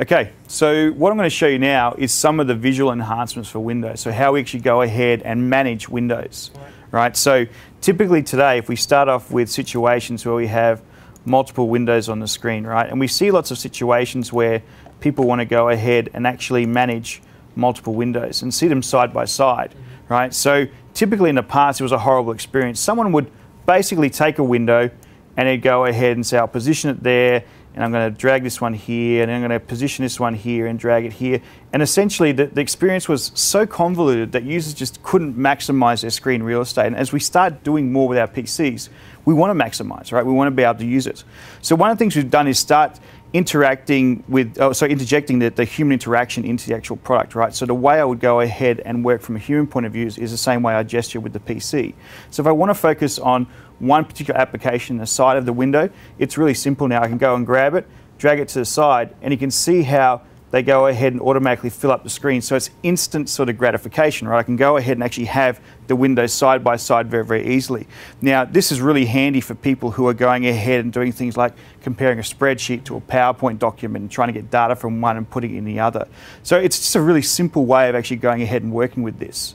Okay, so what I'm going to show you now is some of the visual enhancements for Windows. So how we actually go ahead and manage Windows, right? So typically today, if we start off with situations where we have multiple windows on the screen, right? And we see lots of situations where people want to go ahead and actually manage multiple windows and see them side by side, right? So typically in the past, it was a horrible experience. Someone would basically take a window and they'd go ahead and say, I'll position it there and I'm going to drag this one here, and I'm going to position this one here and drag it here. And essentially, the, the experience was so convoluted that users just couldn't maximize their screen real estate. And as we start doing more with our PCs, we want to maximize, right? We want to be able to use it. So one of the things we've done is start interacting with, oh, so interjecting the, the human interaction into the actual product, right? So the way I would go ahead and work from a human point of view is, is the same way I gesture with the PC. So if I want to focus on one particular application the side of the window, it's really simple now. I can go and grab it, drag it to the side, and you can see how they go ahead and automatically fill up the screen. So it's instant sort of gratification, right? I can go ahead and actually have the windows side by side very, very easily. Now, this is really handy for people who are going ahead and doing things like comparing a spreadsheet to a PowerPoint document and trying to get data from one and putting it in the other. So it's just a really simple way of actually going ahead and working with this.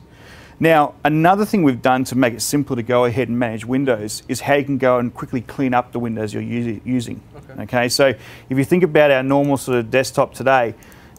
Now, another thing we've done to make it simpler to go ahead and manage Windows is how you can go and quickly clean up the windows you're using. Okay. okay. So if you think about our normal sort of desktop today,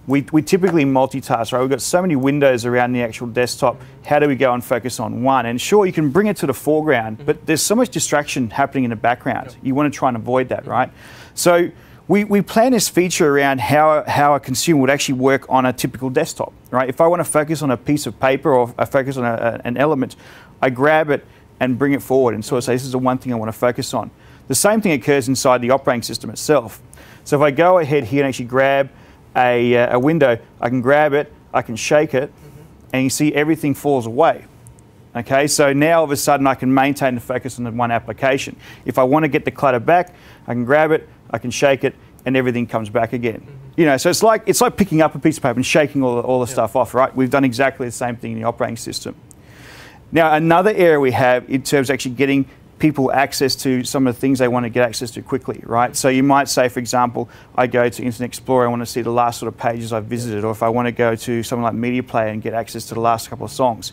we, we typically multitask, right? We've got so many windows around the actual desktop. How do we go and focus on one? And sure, you can bring it to the foreground, mm-hmm. but there's so much distraction happening in the background. Yep. You want to try and avoid that, mm-hmm. right? So we, we plan this feature around how, how a consumer would actually work on a typical desktop, right? If I want to focus on a piece of paper or I focus on a, a, an element, I grab it and bring it forward and sort of say, this is the one thing I want to focus on. The same thing occurs inside the operating system itself. So if I go ahead here and actually grab a, uh, a window, I can grab it, I can shake it, mm-hmm. and you see everything falls away. Okay, so now all of a sudden I can maintain the focus on the one application. If I want to get the clutter back, I can grab it, I can shake it, and everything comes back again. Mm-hmm. You know, so it's like it's like picking up a piece of paper and shaking all the, all the yeah. stuff off, right? We've done exactly the same thing in the operating system. Now, another area we have in terms of actually getting people access to some of the things they want to get access to quickly, right? So you might say, for example, I go to Internet Explorer, I want to see the last sort of pages I've visited, or if I want to go to something like Media Player and get access to the last couple of songs.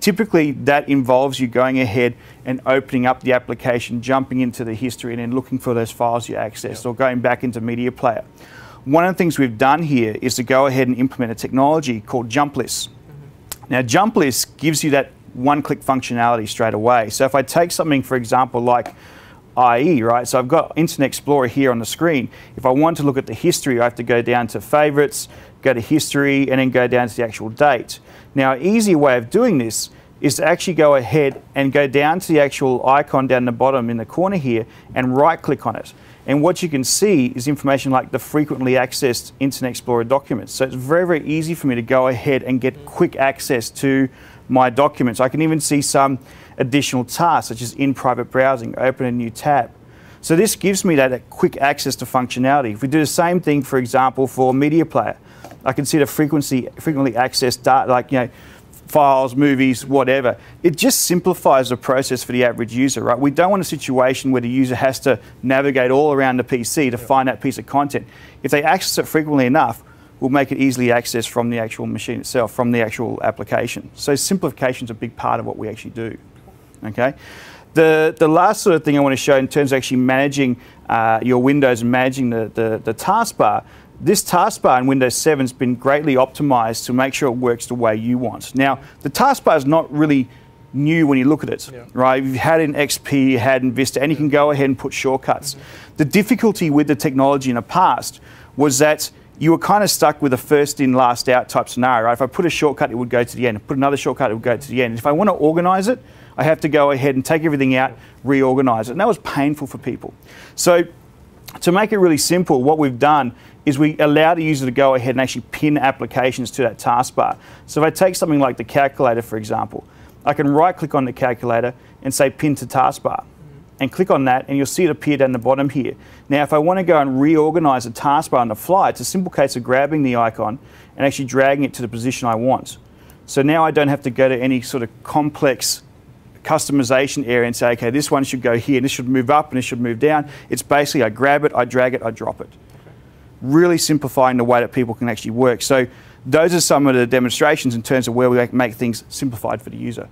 Typically, that involves you going ahead and opening up the application, jumping into the history, and then looking for those files you accessed, yep. or going back into Media Player. One of the things we've done here is to go ahead and implement a technology called Jump Lists. Mm-hmm. Now, Jump Lists gives you that one-click functionality straight away. So if I take something, for example, like IE, right? So I've got Internet Explorer here on the screen. If I want to look at the history, I have to go down to favorites, go to history, and then go down to the actual date. Now, an easy way of doing this is to actually go ahead and go down to the actual icon down the bottom in the corner here and right click on it. And what you can see is information like the frequently accessed Internet Explorer documents. So it's very, very easy for me to go ahead and get quick access to my documents. I can even see some additional tasks, such as in private browsing, open a new tab. So this gives me that quick access to functionality. If we do the same thing, for example, for Media Player, I can see the frequency, frequently accessed data, like you know, files, movies, whatever. It just simplifies the process for the average user, right? We don't want a situation where the user has to navigate all around the PC to find that piece of content. If they access it frequently enough, we'll make it easily accessed from the actual machine itself, from the actual application. So simplification is a big part of what we actually do. Okay. The, the last sort of thing I want to show in terms of actually managing uh, your windows and managing the, the, the taskbar this taskbar in Windows 7 has been greatly optimized to make sure it works the way you want. Now, the taskbar is not really new when you look at it, yeah. right? You've had in XP, you had in Vista, and you can go ahead and put shortcuts. Mm-hmm. The difficulty with the technology in the past was that you were kind of stuck with a first in, last out type scenario, right? If I put a shortcut, it would go to the end. I put another shortcut, it would go to the end. If I want to organize it, I have to go ahead and take everything out, reorganize it. And that was painful for people. So to make it really simple, what we've done is we allow the user to go ahead and actually pin applications to that taskbar. So if I take something like the calculator, for example, I can right click on the calculator and say pin to taskbar and click on that and you'll see it appear down the bottom here. Now if I want to go and reorganize the taskbar on the fly, it's a simple case of grabbing the icon and actually dragging it to the position I want. So now I don't have to go to any sort of complex customization area and say, okay, this one should go here, and this should move up, and this should move down. It's basically I grab it, I drag it, I drop it. Really simplifying the way that people can actually work. So those are some of the demonstrations in terms of where we make things simplified for the user.